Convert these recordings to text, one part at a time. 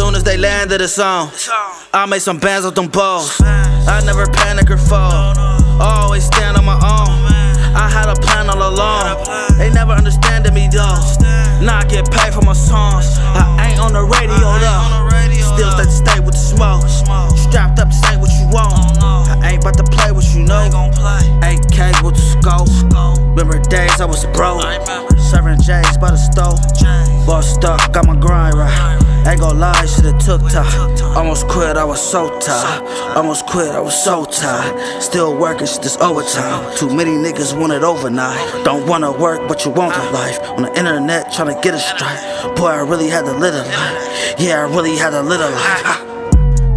Soon as they landed the song, I made some bands with them balls. I never panic or fall, always stand on my own. I had a plan all along. They never understanded me though. Now I get paid for my songs. I ain't on the radio though. Still stay stay with the smoke. Strapped up, say what you want. I ain't about to play what you know. 8K with the scope. Remember days I was a broke. Serving J's by the stove. Bossed Ain't gon' lie, should've took time. Almost quit, I was so tired. Almost quit, I was so tired. Still working, shit this overtime. Too many niggas want it overnight. Don't wanna work, but you want the life. On the internet, tryna get a strike. Boy, I really had to live a life. Yeah, I really had to live a life.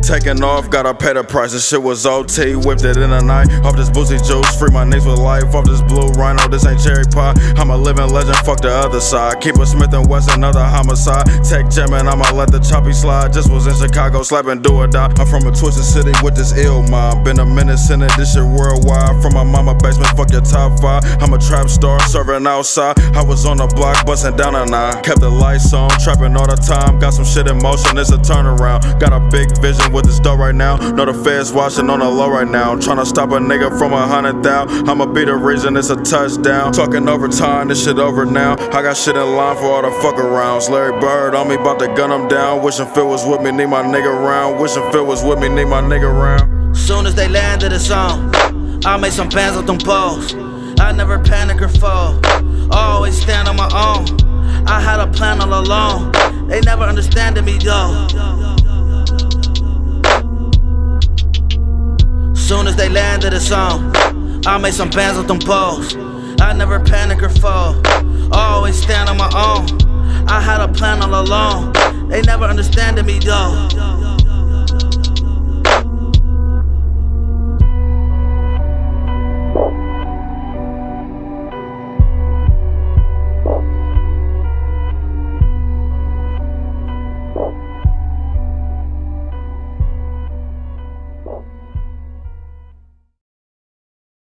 Taking off, gotta pay the price. This shit was OT, whipped it in the night. Off this boozy juice, free my niggas with life. Off this blue rhino, this ain't cherry pie. I'm a living legend, fuck the other side. Keep a Smith and West, another homicide. Tech jamming, I'ma let the choppy slide. Just was in Chicago, slapping do or die. I'm from a twisted city with this ill mind. Been a minute since this shit worldwide. From my mama basement, fuck your top five. I'm a trap star, serving outside. I was on the block, busting down a nine. Kept the lights on, trapping all the time. Got some shit in motion, it's a turnaround. Got a big vision with this dough right now. Know the feds watching on the low right now. Tryna stop a nigga from a hundred thou. I'ma be the reason it's a touchdown. Talking overtime, this shit over now. I got shit in line for all the fuck arounds. Larry Bird on me, about to gun him down. Wishing Phil was with me, need my nigga round. Wishing Phil was with me, need my nigga round. Soon as they landed the song, I made some bands with them balls. I never panic or fall, always stand on my own. I had a plan all along, they never understanded me though. They landed the song, I made some bands with them balls. I never panic or fall, always stand on my own. I had a plan all along, they never understanded me though.